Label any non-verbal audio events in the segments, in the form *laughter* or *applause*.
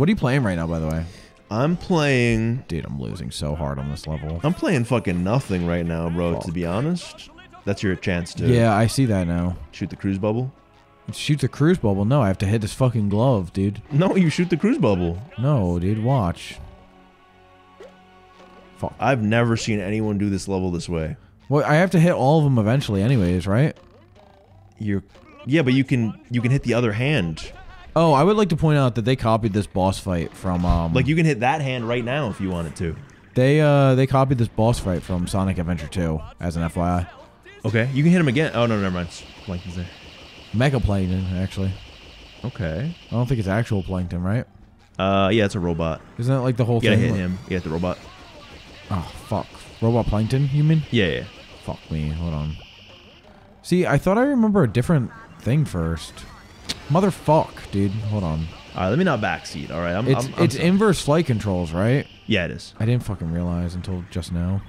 What are you playing right now, by the way? I'm playing. Dude, I'm losing so hard on this level. I'm playing fucking nothing right now, bro. To be honest, that's your chance to Yeah, I see that now. shoot the cruise bubble. Shoot the cruise bubble. No, I have to hit this fucking glove, dude. No, you shoot the cruise bubble. No, dude, watch. Fuck. I've never seen anyone do this level this way. Well, I have to hit all of them eventually, anyways, right? You're, yeah, but you can you can hit the other hand. Oh, I would like to point out that they copied this boss fight from um. Like you can hit that hand right now if you wanted to. they uh they copied this boss fight from Sonic Adventure 2 as an FYI. Okay, you can hit him again. Oh no, never mind. Plankton's there. Mega Plankton, actually. Okay. I don't think it's actual Plankton, right? Uh, yeah, it's a robot. Isn't that like the whole You thing? hit like- him. Hit the robot. Oh fuck, Robot Plankton. You mean? Yeah, yeah. Fuck me. Hold on. See, I thought I remember a different thing first. Motherfuck, dude. Hold on. All right, let me not backseat. All right, I'm. It's I'm, I'm it's sorry. inverse flight controls, right? Yeah, it is. I didn't fucking realize until just now.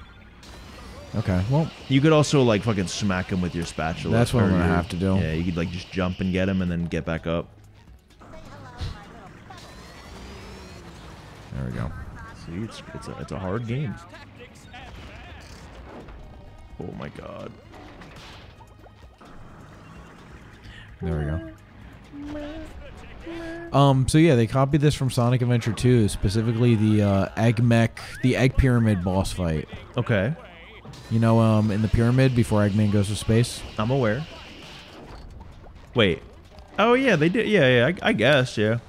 Okay, well, You could also like fucking smack him with your spatula. That's what I'm gonna your- have to do. Yeah, you could like just jump and get him and then get back up. there we go. See, it's it's a it's a hard game. Oh my god. There we go. Um. So yeah, they copied this from Sonic Adventure 2, specifically the uh, egg mech, the egg pyramid boss fight. Okay, You know, um, in the pyramid before Eggman goes to space. I'm aware. Wait. Oh yeah, they did. Yeah, yeah. I, I guess. Yeah.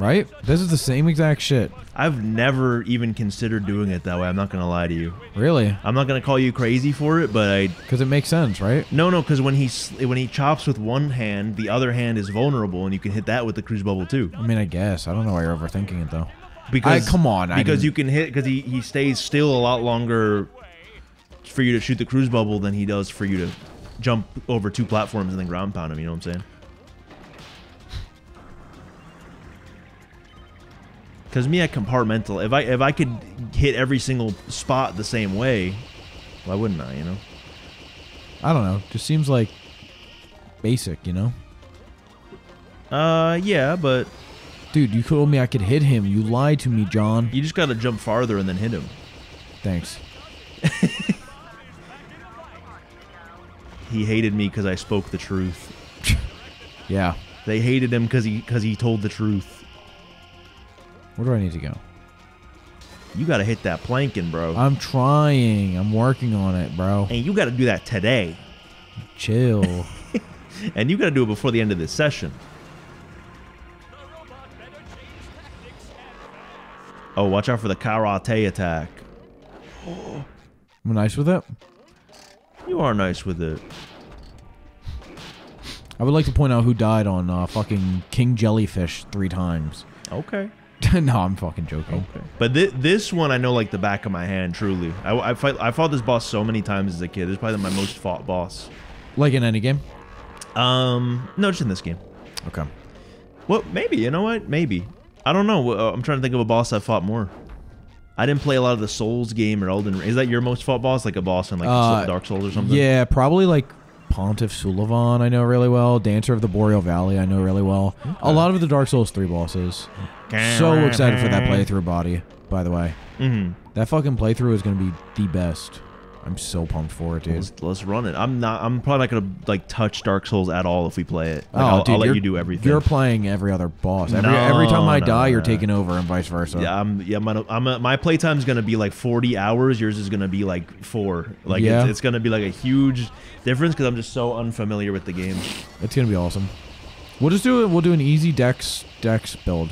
Right? This is the same exact shit. I've never even considered doing it that way. I'm not gonna lie to you. Really? I'm not gonna call you crazy for it, but I Because it makes sense, right? no no because when he when he chops with one hand, the other hand is vulnerable, and you can hit that with the cruise bubble too. I mean, I guess. I don't know why you're overthinking it though. Because I- come on, I because didn't- you can hit because he he stays still a lot longer for you to shoot the cruise bubble than he does for you to jump over two platforms and then ground pound him. You know what I'm saying? Because me, I compartmental. If I if I could hit every single spot the same way, why wouldn't I? You know. I don't know. Just seems like basic, you know? Uh, yeah, but Dude, you told me I could hit him. You lied to me, Jahn. you just gotta jump farther and then hit him. Thanks. *laughs* He hated me because I spoke the truth. *laughs* Yeah. They hated him because he because he told the truth. Where do I need to go? You gotta hit that planking, bro. I'm trying. I'm working on it, bro. and you gotta do that today. Chill. *laughs* *laughs* And you gotta do it before the end of this session. Oh, watch out for the karate attack. *gasps* I'm nice with it. You are nice with it. I would like to point out who died on uh, fucking King Jellyfish three times. Okay. *laughs* no, I'm fucking joking. Okay. But thi- this one I know like the back of my hand, truly. I, I, fight, I fought this boss so many times as a kid. This is probably my most fought boss. Like in any game. Um, no, just in this game. Okay. Well, maybe. You know what? Maybe. I don't know. Uh, I'm trying to think of a boss I fought more. I didn't play a lot of the Souls game or Elden Ring. Is that your most fought boss? Like a boss in like Uh, Dark Souls or something? Yeah, probably like Pontiff Sulyvahn. I know really well. Dancer of the Boreal Valley. I know really well. A lot of the Dark Souls three bosses. So excited for that playthrough, body. By the way, Mm-hmm. that fucking playthrough is gonna be the best. I'm so pumped for it, dude. Let's, let's run it. I'm not. I'm probably not gonna like touch Dark Souls at all if we play it. Like, oh, I'll, dude, I'll let you're- do everything. You're playing every other boss. Every No, every time I no, die, you're taking over, and vice versa. yeah, I'm. Yeah, my I'm a, my playtime's gonna be like 40 hours. Yours is gonna be like four. Like Yeah. it's, it's gonna be like a huge difference because I'm just so unfamiliar with the game. It's gonna be awesome. We'll just do it. We'll do an easy Dex Dex build.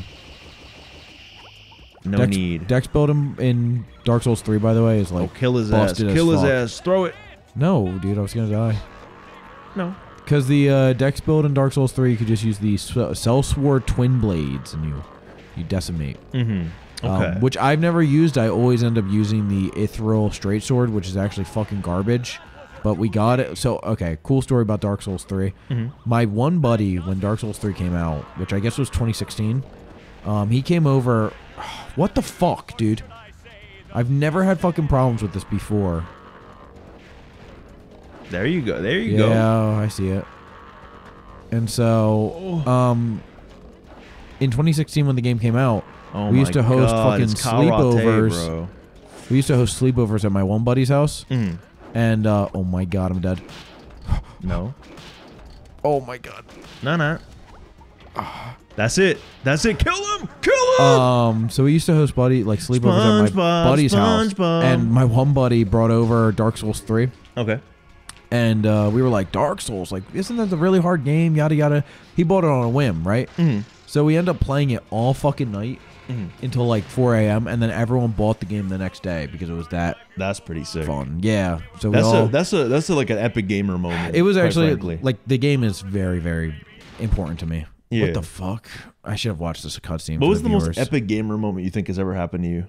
No Dex, need. Dex build in, in Dark Souls 3, by the way, is oh, like kill his ass. Kill his fuck. ass. Throw it. no, dude. I was gonna die No. because the uh, Dex build in Dark Souls 3, you could just use the Sellsword Twin Blades, and you you decimate. Mm-hmm. Um, Okay. which I've never used. I always end up using the Irithyll Straight Sword, which is actually fucking garbage. But we got it. So okay, cool story about Dark Souls 3. Mhm. My one buddy, when Dark Souls 3 came out, which I guess was 2016, um, he came over. What the fuck, dude? I've never had fucking problems with this before. there you go. There you yeah, go. Yeah, I see it. And so, um, in 2016 when the game came out, Oh we used to host God, fucking sleepovers. bro. we used to host sleepovers at my one buddy's house, Mhm. and uh, oh my god, I'm dead. No, Oh my god. no, no. That's it. That's it. Kill him. Kill him. Um, so we used to host buddy like sleepovers at my SpongeBob, buddy's house, SpongeBob. and my one buddy brought over Dark Souls 3. okay. and uh, we were like Dark Souls, like isn't that a really hard game? Yada yada. He bought it on a whim, right? Mhm. So we end up playing it all fucking night Mhm. until like 4 a.m. and then everyone bought the game the next day because it was that That's pretty sick. fun. Yeah. So we That's all. a that's a that's a, like an epic gamer moment. it was quite actually frankly. like the game is very very important to me. Yeah. What the fuck? I should have watched this cutscene. What was the, most epic gamer moment you think has ever happened to you?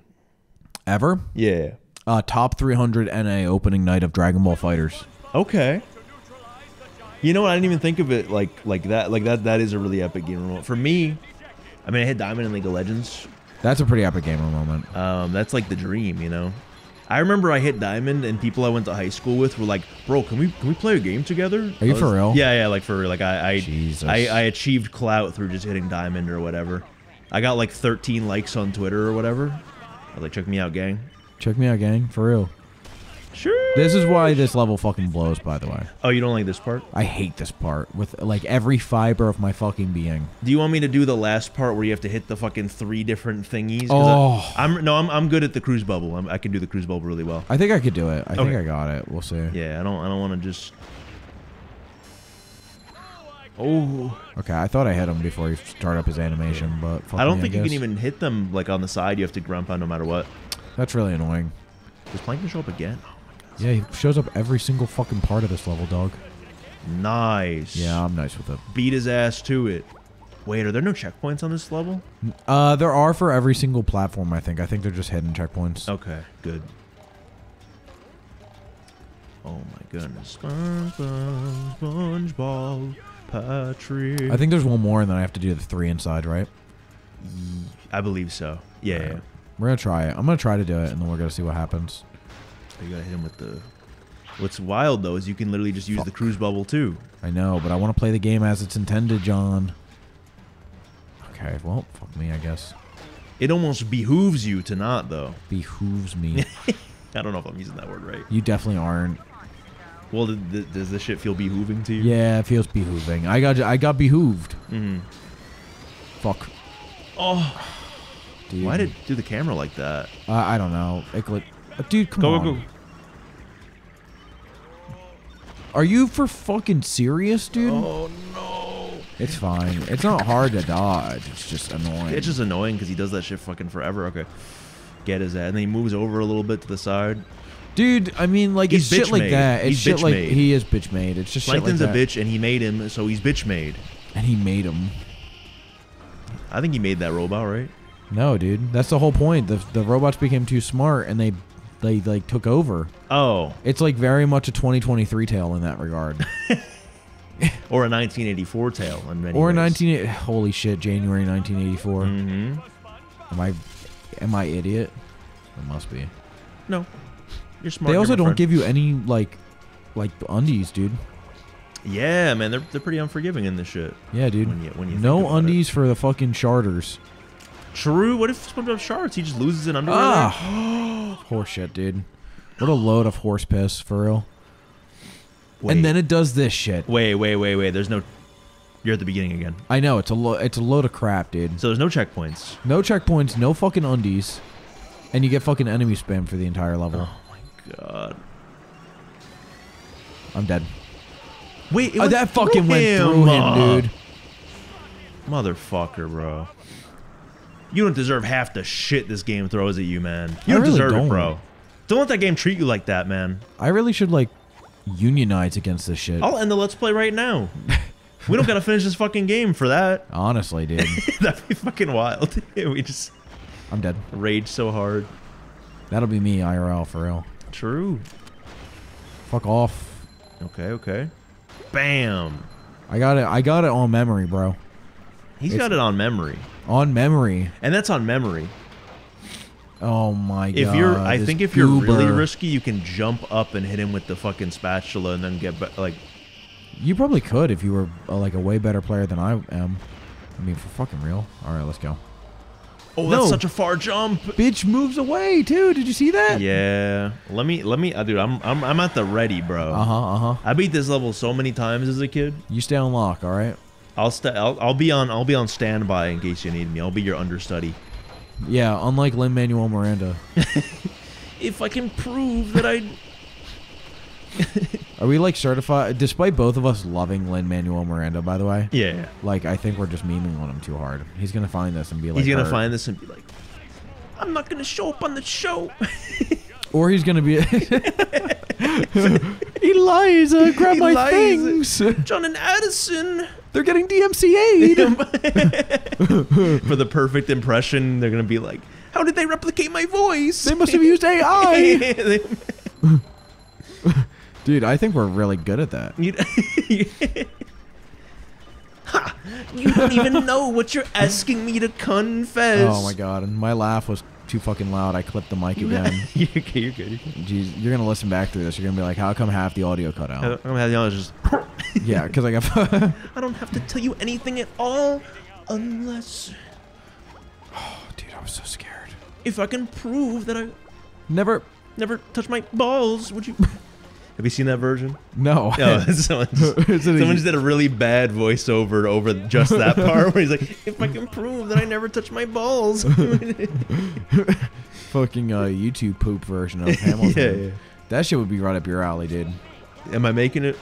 ever? Yeah. Uh, top 300 NA opening night of Dragon Ball FighterZ. Okay. You know what? I didn't even think of it like like that. Like that. That is a really epic gamer moment for me. I mean, I hit diamond in League of Legends. That's a pretty epic gamer moment. Um, that's like the dream, you know. I remember I hit diamond, and people I went to high school with were like, "Bro, can we can we play a game together?" Are you I for real? Yeah, yeah, like for real. Like I I. I I achieved clout through just hitting diamond or whatever. I got like 13 likes on Twitter or whatever. I was like, check me out, gang. Check me out, gang. For real. Sure. This is why this level fucking blows, by the way. Oh, you don't like this part? I hate this part with like every fiber of my fucking being. Do you want me to do the last part where you have to hit the fucking three different thingies? Oh. I, am no, I'm, I'm good at the cruise bubble. I'm, I can do the cruise bubble really well. I think I could do it. I think Okay. I got it. We'll see. Yeah, I don't I don't want to just. Oh, Okay, I thought I hit him before he started up his animation, but fuck I don't me, think you can even hit them like on the side. You have to grump on no matter what. That's really annoying. Does Plankton show up again? Yeah, he shows up every single fucking part of this level, dog. Nice. Yeah, I'm nice with it. Beat his ass to it. Wait, are there no checkpoints on this level? Uh, there are for every single platform. I think. I think they're just hidden checkpoints. Okay, good. Oh my goodness. SpongeBob, SpongeBob, Patrick. I think there's one more, and then I have to do the three inside, right? I believe so. Yeah, yeah. We're gonna try it. I'm gonna try to do it, and then we're gonna see what happens. You gotta hit him with the. What's wild though is you can literally just use the cruise bubble too. I know, but I want to play the game as it's intended, Jahn. Okay, well, fuck me, I guess. It almost behooves you to not though. Behooves me. *laughs* I don't know if I'm using that word right. you definitely aren't. Well, th- th- does this shit feel behooving to you? Yeah, it feels behooving. I got I got behooved. Mm-hmm. Fuck. Oh, Dude. why did it do the camera like that? Uh, I don't know. It gl- uh, dude, come Go, on. go, go. Are you for fucking serious, dude? Oh no. It's fine. It's not hard to dodge. It's just annoying. It's just annoying because he does that shit fucking forever. Okay. Get his ass. And then he moves over a little bit to the side. dude. I mean, like He's it's shit bitch like that. It's He's shit bitch like made. he is bitch made. It's just shit like Plankton's that. a bitch and he made him, so he's bitch made. and he made him. I think he made that robot, right? No, dude. That's the whole point. The the robots became too smart and they they like took over. Oh. It's like very much a 2023 tale in that regard. *laughs* Or a 1984 tale in many or ways. 19 holy shit, January 1984. Mm-hmm. Am I am I idiot? It must be. No. You're smart. they also don't friend. give you any like like undies, dude. Yeah, man, they're, they're pretty unforgiving in this shit. Yeah, dude. When you- when you no about it. undies for the fucking charters. True. What if SpongeBob shards? He just loses an underwear. Ah, *gasps* horseshit, dude. What a load of horse piss for real. Wait, And then it does this shit. wait, wait, wait, wait. There's no. You're at the beginning again. I know it's a lo- it's a load of crap, dude. So there's no checkpoints. No checkpoints, no fucking undies, and you get fucking enemy spam for the entire level. Oh my god. I'm dead. Wait, it Oh, that fucking went through him, dude. Motherfucker, bro. You don't deserve half the shit this game throws at you, man. You I don't really deserve don't. it, bro. Don't let that game treat you like that, man. I really should like unionize against this shit. I'll end the let's play right now. we don't gotta finish this fucking game for that. *laughs* Honestly, dude, *laughs* That'd be fucking wild. *laughs* we just I'm dead. rage so hard. That'll be me IRL for real. True. Fuck off. Okay, okay. Bam. I got it. I got it on memory, bro. He's It's- got it on memory. On memory. And that's on memory. Oh my god. If you're, I think if you're really risky, you can jump up and hit him with the fucking spatula and then get like. you probably could if you were uh, like a way better player than I am. I mean, for fucking real. All right, let's go. Oh, No. that's such a far jump. Bitch moves away too. Did you see that? Yeah. Let me let me uh, dude, I'm I'm I'm at the ready, bro. Uh huh. Uh huh. I beat this level so many times as a kid. You stay on lock. All right. I'll sta I'll, I'll be on I'll be on standby in case you need me. I'll be your understudy. Yeah. Unlike Lin Manuel Miranda. *laughs* If I can prove that I *laughs* Are we like certified? Despite both of us loving Lin Manuel Miranda, by the way. Yeah. Like I think we're just memeing on him too hard. He's gonna find this and be like, He's gonna hurt. find this and be like, I'm not gonna show up on the show. *laughs* or he's gonna be. Eliza, grab my things. Jahn and Addison. They're getting DMCA'd. *laughs* For the perfect impression, they're gonna be like, How did they replicate my voice? they must have used AI. *laughs* Dude, I think we're really good at that. you, *laughs* ha! You don't even know what you're asking me to confess. Oh my god, and my laugh was too fucking loud. I clipped the mic again. you're good. You're good. Jeez, you're gonna listen back through this. You're gonna be like, how come half the audio cut out? I'm gonna have the honest just. *laughs* yeah, because I got. *laughs* I don't have to tell you anything at all, unless Oh, Dude, I was so scared. if I can prove that I Never. never touch my balls. Would you? *laughs* Have you seen that version? No. No, someone just, someone just did a really bad voiceover over just that part where he's like, "If I can prove that I never touched my balls." fucking uh, YouTube poop version of Hamilton. yeah, yeah. That shit would be right up your alley, dude. Am I making it?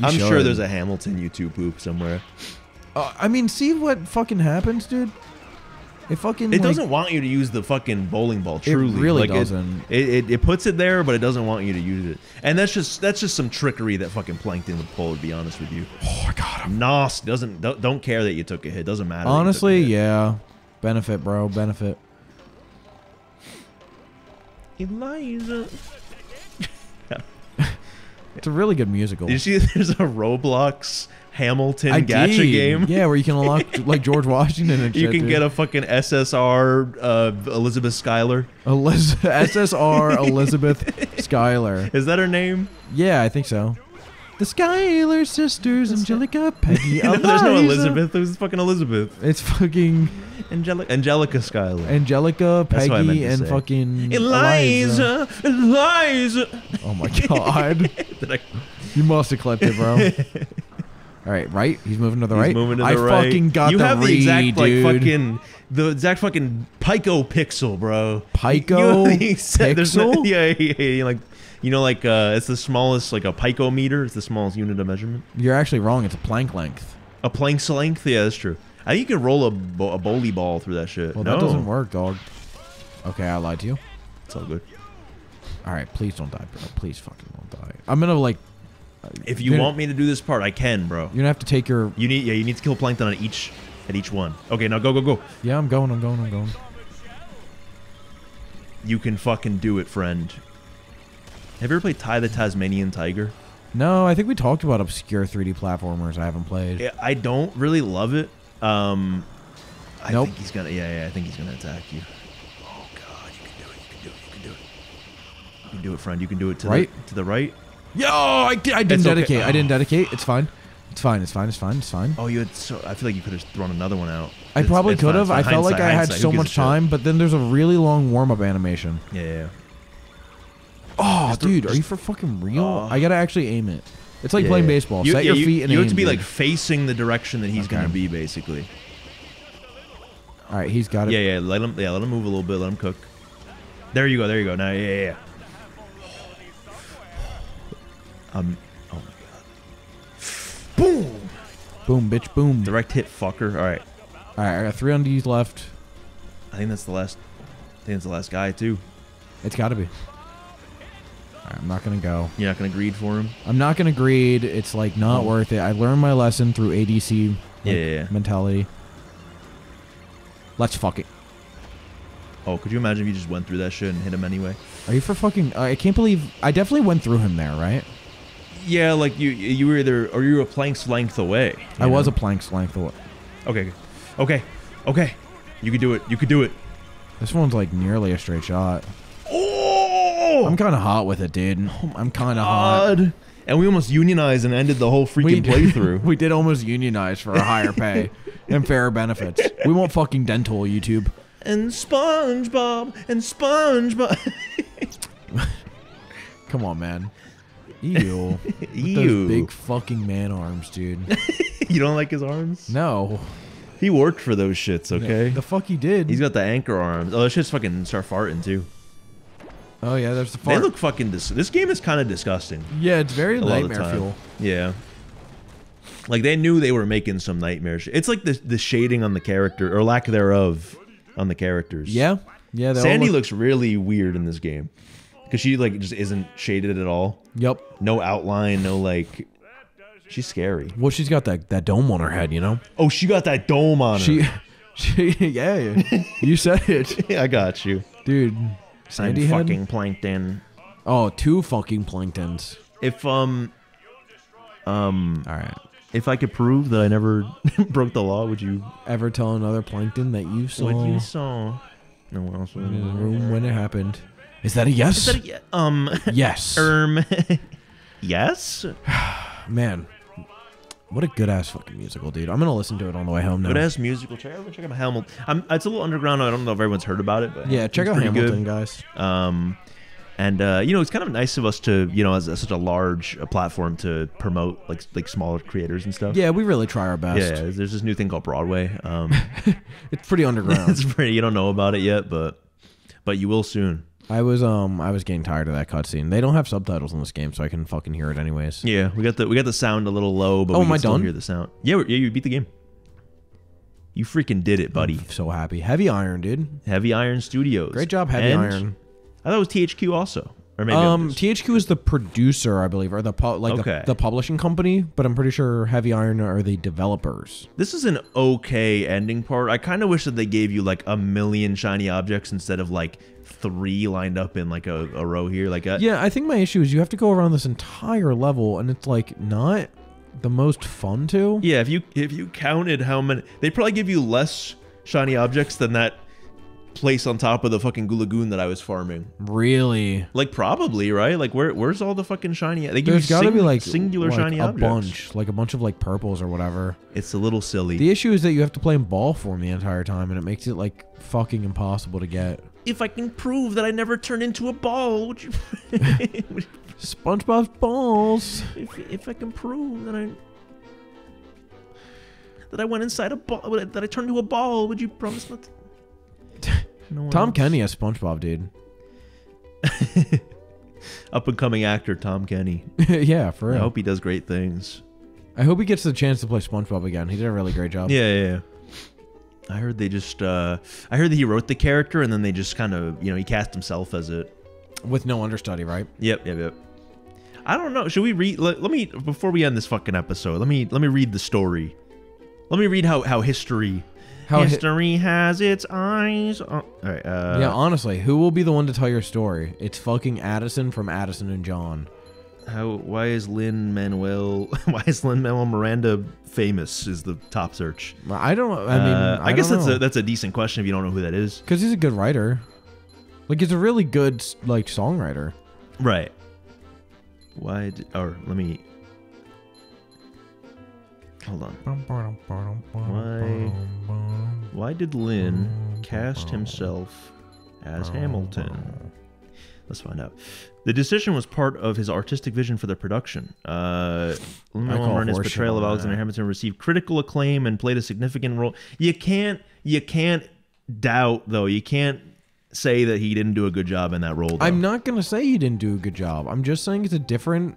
You I'm sure there's a Hamilton YouTube poop somewhere. Uh, I mean, see what fucking happens, dude. It fucking. It like, doesn't want you to use the fucking bowling ball. Truly, really Like, it- doesn't. It, it, it puts it there, but it doesn't want you to use it. And that's just that's just some trickery that fucking Plankton would pull. To be honest with you, Oh my god. I'm- Nos doesn't don't, don't care that you took a hit. Doesn't matter. that you took a Honestly, hit. yeah. Benefit, bro. Benefit. Eliza. It's a really good musical. Did you see *laughs* there's a Roblox Hamilton I gacha did. game? Yeah, where you can unlock *laughs* like George Washington and You can dude. get a fucking SSR uh, Elizabeth Schuyler. Eliz- *laughs* SSR Elizabeth Schuyler. Is that her name? Yeah, I think so. The Schuyler sisters, Angelica, Peggy, there's no Eliza. Elizabeth. There's fucking Elizabeth. It's fucking Angelica, Angelica Schuyler. Angelica, That's what I meant Peggy, and say. fucking Eliza, Eliza. Oh my god. *laughs* I- you must have clipped it, bro. *laughs* All right, right? He's moving to the He's right. moving to the I right. fucking got you the have the read, exact like fucking the exact fucking Pico pixel, bro. Pico You- you *laughs* said there's no- pixel? yeah, yeah, yeah, like you know, like uh, it's the smallest, like a picometer. It's the smallest unit of measurement. You're actually wrong. It's a Planck length. A Planck's length. Yeah, that's true. I think you can roll a, bo- a bowly ball through that shit. Well, no, that doesn't work, dog. Okay, I lied to you. It's all good. All right, please don't die, bro. Please fucking don't die. I'm gonna like. If you want me to do this part, I can, bro. You're gonna have to take your. You need, yeah, you need to kill plankton on each, at each one. Okay, now go, go, go. Yeah, I'm going. I'm going. I'm going. You can fucking do it, friend. Have you ever played Ty the Tasmanian Tiger? No, I think we talked about obscure 3D platformers I haven't played. I don't really love it. Um, I Nope. think he's gonna. Yeah, yeah, I think he's gonna attack you. Oh God, you can do it. You can do it. You can do it. You can do it, friend. You can do it to Right? the to the right. Yo, I, di- I didn't It's okay. dedicate. I didn't Oh. dedicate. It's fine. It's fine. It's fine. It's fine. It's fine. Oh, you had so. I feel like you could have thrown another one out. I It's- probably could have. I felt like I had so much time, but then there's a really long warm up animation. Yeah, yeah. Oh, Just- dude, are you for fucking real? Oh. I gotta actually aim it. It's like Yeah, playing yeah. baseball. You, Set yeah, your you- feet and You have to be dude. like facing the direction that he's Okay. gonna be, basically. All right, he's got it. Yeah, yeah. Let him. Yeah, let him move a little bit. Let him cook. There you go. There you go. Now, yeah, yeah. yeah. Um. Oh my god. Boom. Boom, bitch, boom. Direct hit, fucker. All right. All right, I got three undies left. I think that's the last. I think that's the last guy too. It's got to be. Right, I'm not gonna go. You're not gonna greed for him. I'm not gonna greed. It's like not Oh. worth it. I learned my lesson through ADC like, Yeah, yeah, mentality. Let's fuck it. Oh, could you imagine if you just went through that shit and hit him anyway? Are you for fucking? I can't believe I definitely went through him there, right? Yeah, like you, you were either or you were a Planck's length away. I was a Planck's length away. Okay, okay, okay. You could do it. You could do it. This one's like nearly a straight shot. Oh, I'm kind of hot with it, dude. I'm kind of hot. And we almost unionized and ended the whole freaking playthrough. *laughs* we did almost unionize for a higher pay *laughs* and fairer benefits. We want fucking dental YouTube. and SpongeBob and SpongeBob. *laughs* Come on, man. Ew. Ew. Those big fucking man arms, dude. you don't like his arms? No. He worked for those shits, okay? The fuck he did. He's got the anchor arms. Oh, that shit's fucking start farting too. Oh yeah, there's the They look fucking. Dis- this game is kind of disgusting. yeah, it's very A lot the nightmare fuel. Yeah. Like they knew they were making some nightmare shit. It's like the the shading on the character or lack thereof on the characters. Yeah. Yeah. Sandy look- looks really weird in this game because she like just isn't shaded at all. Yep. No outline. No like. She's scary. Well, she's got that that dome on her head, you know. Oh, she got that dome on her. She, *laughs* she, yeah. You said it, *laughs* Yeah, I got you. dude. Sandy head. fucking plankton. Oh, two fucking planktons. If um um All right. if I could prove that I never *laughs* broke the law, would you? Ever tell another plankton that you saw What you saw? No one else. in the room when it happened? Is that a yes? Is that a, um *laughs* yes. um *laughs* yes? *sighs* Man, what a good ass fucking musical, dude. I'm gonna listen to it on the way home now. Good ass musical. Check out check out Hamilton. I'm, it's a little underground. I don't know if everyone's heard about it, but yeah, check out Hamilton, good. guys. Um, and uh, you know, it's kind of nice of us to, you know, as, as such a large uh, platform to promote like like smaller creators and stuff. Yeah, we really try our best. Yeah, yeah, there's this new thing called Broadway. Um, *laughs* It's pretty underground. *laughs* it's pretty. You don't know about it yet, but but you will soon. I was um I was getting tired of that cutscene. They don't have subtitles in this game, so I can fucking hear it anyways. Yeah, we got the we got the sound a little low, but Oh, we can I still done? hear the sound. Yeah, yeah, you beat the game. You freaking did it, buddy. I'm so happy. Heavy Iron, dude. Heavy Iron Studios. Great job, Heavy And Iron. I thought it was THQ also, or maybe Um, THQ is the producer, I believe, or the like Okay. the, the publishing company, but I'm pretty sure Heavy Iron are the developers. This is an okay ending part. I kind of wish that they gave you like a million shiny objects instead of like three lined up in like a, a row here. Like, a, Yeah, I think my issue is you have to go around this entire level, and it's like not the most fun to. yeah. If you if you counted how many, they'd probably give you less shiny objects than that place on top of the fucking Goo Lagoon that I was farming. Really, Like probably right. Like where where's all the fucking shiny? They give there's you got to be like singular like shiny a objects. bunch, like a bunch of like purples or whatever. It's a little silly. The issue is that you have to play in ball form the entire time, and it makes it like fucking impossible to get. If I can prove that I never turned into a ball, would you? *laughs* SpongeBob's balls. if, if I can prove that I that I went inside a ball, that I turned into a ball, would you promise not? To... *laughs* No one Tom else? Kenny as SpongeBob, dude. *laughs* up and coming actor Tom Kenny. yeah, for real. I hope he does great things. I hope he gets the chance to play SpongeBob again. He did a really great job. Yeah, yeah. yeah. I heard they just. uh I heard that he wrote the character and then they just kind of, you know, he cast himself as it. With no understudy, right? Yep, yep, yep. I don't know. Should we read? Let, let me before we end this fucking episode. Let me let me read the story. Let me read how how history How hi- history has its eyes. On, all right. Uh, yeah, honestly, who will be the one to tell your story? It's fucking Addison from Addison and Jahn. How? Why is Lin Manuel? *laughs* Why is Lin Manuel Miranda famous? Is the top search. I don't. I mean, Uh, I, guess don't that's know. a that's a decent question if you don't know who that is. because he's a good writer. Like he's a really good like songwriter. Right. Why? Did, or let me. Hold on. Why? Why did Lin cast himself as Hamilton? Let's find out. The decision was part of his artistic vision for the production. Uh, Lin-Manuel portrayal of Alexander. Hamilton received critical acclaim and played a significant role. You can't, you can't doubt though. You can't say that he didn't do a good job in that role. Though. I'm not gonna say he didn't do a good job. I'm just saying it's a different.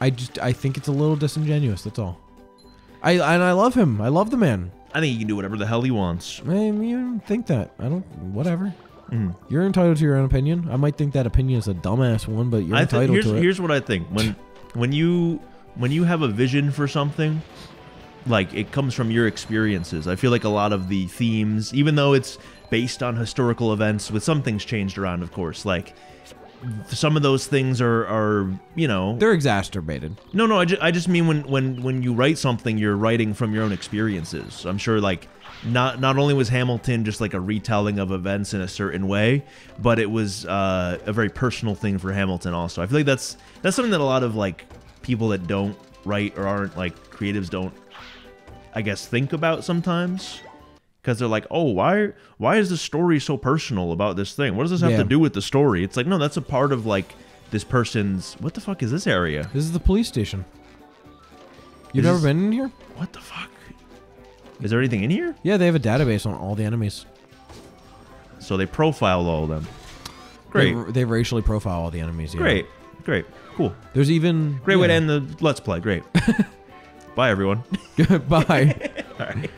I just I think it's a little disingenuous. That's all. I and I love him. I love the man. I think he can do whatever the hell he wants. I mean, you think that. I don't. Whatever. Mm. You're entitled to your own opinion. I might think that opinion is a dumbass one, but you're I entitled here's to it. here's what I think when when you when you have a vision for something, like it comes from your experiences. I feel like a lot of the themes, even though it's based on historical events, with some things changed around, of course, like some of those things are are you know They're exacerbated. no no I, ju- I just mean when when when you write something you're writing from your own experiences i'm sure like not not only was hamilton just like a retelling of events in a certain way but it was uh, a very personal thing for hamilton also i feel like that's that's something that a lot of like people that don't write or aren't like creatives don't, I guess, think about sometimes. Because they're like, oh, why why is the story so personal about this thing? What does this have Yeah. to do with the story? It's like, no, that's a part of like this person's. What the fuck is this area? This is the police station. You've Is never this- been in here? What the fuck? Is there anything in here? Yeah, they have a database on all the enemies. So they profiled all of them. Great, They, they racially profile all the enemies. Yeah. great, great, cool. There's even Great way to end the let's play. Great. *laughs* Bye, everyone. *laughs* Bye. *laughs* all right.